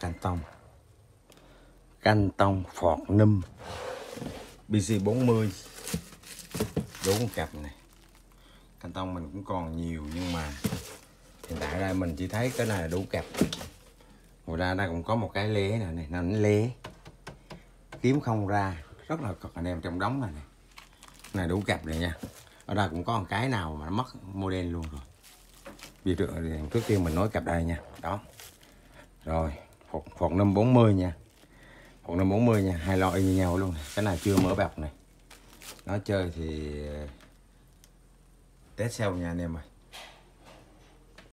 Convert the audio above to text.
canh tông. Canh tông phọt nâm BC 40 đủ con cặp này. Canh tông mình cũng còn nhiều nhưng mà hiện tại đây mình chỉ thấy cái này là đủ cặp. Ngoài ra đây cũng có một cái lé này này nó lé. Kiếm không ra rất là cực anh em trong đống này này này đủ cặp này nha. Ở đây cũng có một cái nào mà nó mất model luôn rồi. Vì trước, trước tiên mình nói cặp đây nha. Đó. Rồi khoảng, khoảng năm bốn mươi nha. Khoảng năm bốn mươi nha hai loại như nhau luôn. Cái này chưa mở bọc này. Nó chơi thì test sau nha anh em ơi.